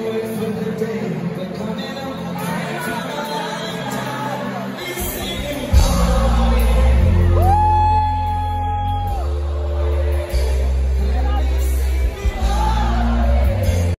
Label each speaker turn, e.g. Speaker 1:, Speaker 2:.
Speaker 1: boys of the day.